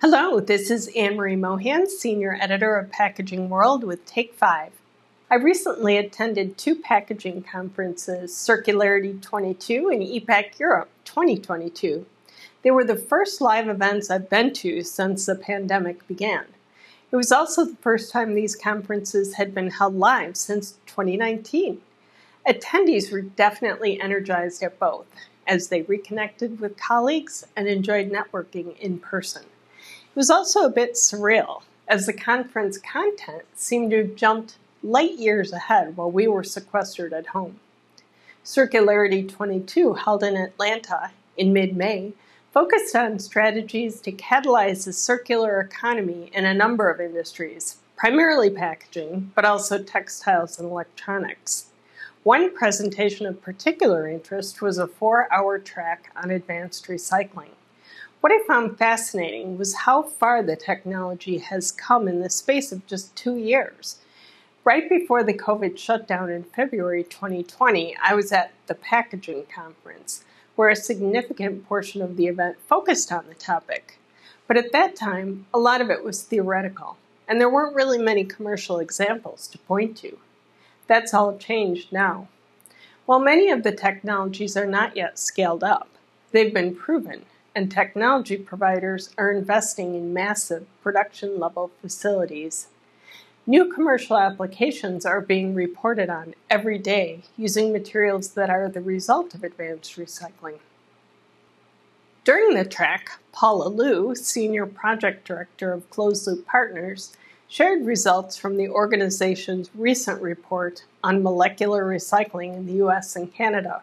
Hello, this is Anne Marie Mohan, Senior Editor of Packaging World with Take 5. I recently attended two packaging conferences, Circularity 22 and E-Pack Europe 2022. They were the first live events I've been to since the pandemic began. It was also the first time these conferences had been held live since 2019. Attendees were definitely energized at both, as they reconnected with colleagues and enjoyed networking in person. It was also a bit surreal, as the conference content seemed to have jumped light years ahead while we were sequestered at home. Circularity 22, held in Atlanta in mid May, focused on strategies to catalyze the circular economy in a number of industries, primarily packaging, but also textiles and electronics. One presentation of particular interest was a four hour track on advanced recycling. What I found fascinating was how far the technology has come in the space of just two years. Right before the COVID shutdown in February 2020, I was at the Packaging Conference, where a significant portion of the event focused on the topic. But at that time, a lot of it was theoretical, and there weren't really many commercial examples to point to. That's all changed now. While many of the technologies are not yet scaled up, they've been proven, and technology providers are investing in massive production level facilities New commercial applications are being reported on every day using materials that are the result of advanced recycling. During the track, Paula Luu, Senior Project Director of Closed Loop Partners, shared results from the organization's recent report on molecular recycling in the US and Canada.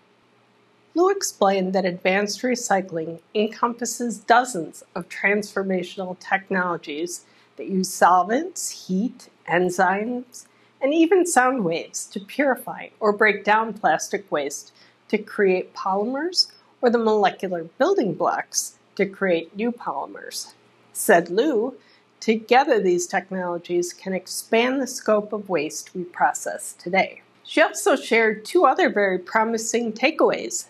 Luu explained that advanced recycling encompasses dozens of transformational technologies that use solvents, heat, enzymes, and even sound waves to purify or break down plastic waste to create polymers or the molecular building blocks to create new polymers. Said Luu, together these technologies can expand the scope of waste we process today. She also shared two other very promising takeaways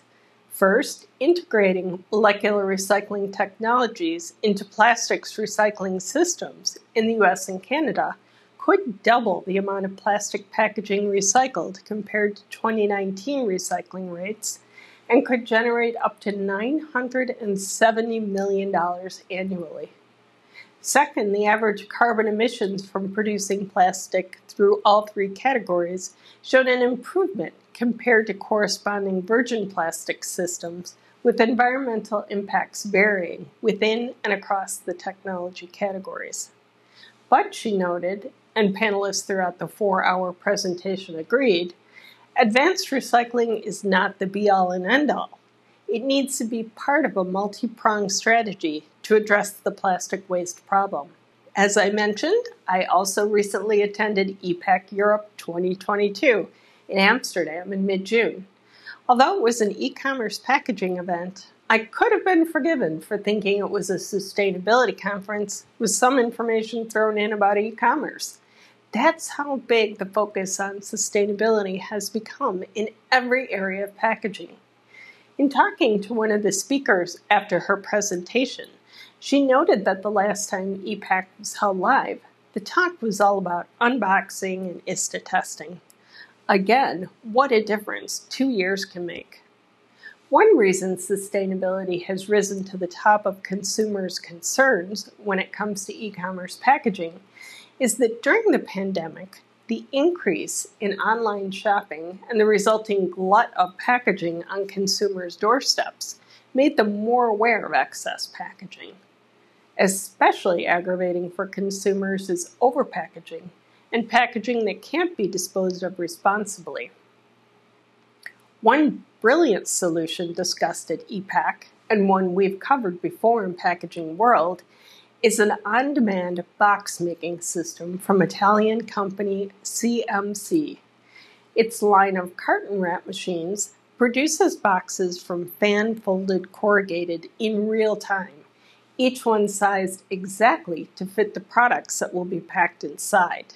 First, integrating molecular recycling technologies into plastics recycling systems in the US and Canada could double the amount of plastic packaging recycled compared to 2019 recycling rates and could generate up to $970 million annually. Second, the average carbon emissions from producing plastic through all three categories showed an improvement compared to corresponding virgin plastic systems, with environmental impacts varying within and across the technology categories. But she noted, and panelists throughout the four hour presentation agreed, advanced recycling is not the be all and end all. It needs to be part of a multi pronged strategy to address the plastic waste problem. As I mentioned, I also recently attended E-Pack Europe 2022 in Amsterdam in mid June. Although it was an e commerce packaging event, I could have been forgiven for thinking it was a sustainability conference with some information thrown in about e commerce. That's how big the focus on sustainability has become in every area of packaging. In talking to one of the speakers after her presentation, she noted that the last time E-Pack was held live, the talk was all about unboxing and ISTA testing. Again, what a difference two years can make. One reason sustainability has risen to the top of consumers' concerns when it comes to e commerce packaging is that during the pandemic, the increase in online shopping and the resulting glut of packaging on consumers' doorsteps made them more aware of excess packaging. Especially aggravating for consumers is overpackaging and packaging that can't be disposed of responsibly. One brilliant solution discussed at E-Pack, and one we've covered before in Packaging World, is an on demand box making system from Italian company CMC. Its line of carton wrap machines produces boxes from fan folded corrugated in real time, each one sized exactly to fit the products that will be packed inside.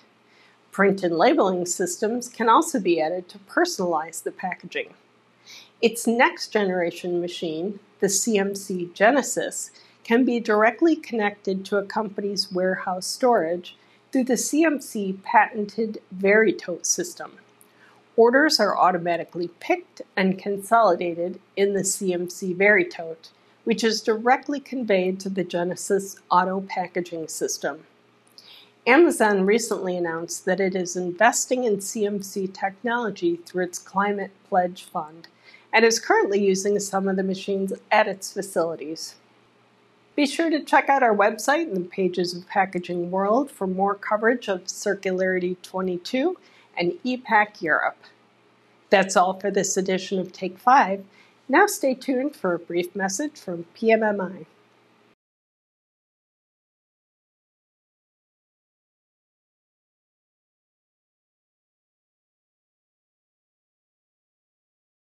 Print and labeling systems can also be added to personalize the packaging. Its next generation machine, the CMC Genesis, can be directly connected to a company's warehouse storage through the CMC patented Veritote system. Orders are automatically picked and consolidated in the CMC Veritote, which is directly conveyed to the Genesis auto packaging system. Amazon recently announced that it is investing in CMC technology through its Climate Pledge Fund and is currently using some of the machines at its facilities. Be sure to check out our website and the pages of Packaging World for more coverage of Circularity 22 and E-Pack Europe. That's all for this edition of Take 5. Now stay tuned for a brief message from PMMI.